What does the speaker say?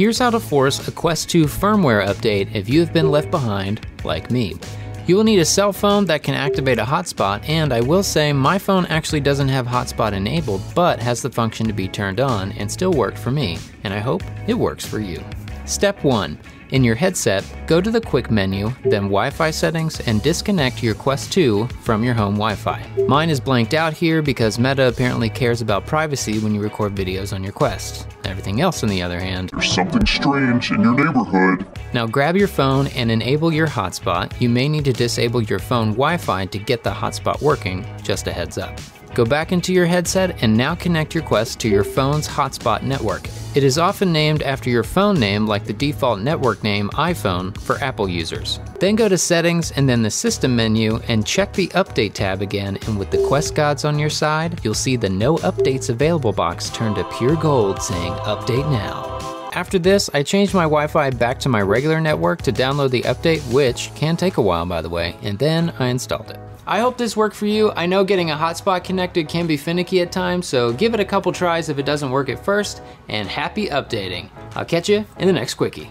Here's how to force a Quest 2 firmware update if you have been left behind, like me. You will need a cell phone that can activate a hotspot, and I will say my phone actually doesn't have hotspot enabled, but has the function to be turned on and still worked for me, and I hope it works for you. Step 1 in your headset, go to the quick menu, then Wi-Fi settings, and disconnect your Quest 2 from your home Wi-Fi. Mine is blanked out here because Meta apparently cares about privacy when you record videos on your Quest. Everything else, on the other hand, there's something strange in your neighborhood. Now grab your phone and enable your hotspot. You may need to disable your phone Wi-Fi to get the hotspot working, just a heads up. Go back into your headset and now connect your Quest to your phone's hotspot network. It is often named after your phone name, like the default network name iPhone for Apple users. Then go to Settings and then the System menu and check the Update tab again. And with the Quest gods on your side, you'll see the No Updates Available box turn to pure gold saying Update Now. After this, I changed my Wi Fi back to my regular network to download the update, which can take a while by the way, and then I installed it. I hope this worked for you. I know getting a hotspot connected can be finicky at times, so give it a couple tries if it doesn't work at first, and happy updating. I'll catch you in the next quickie.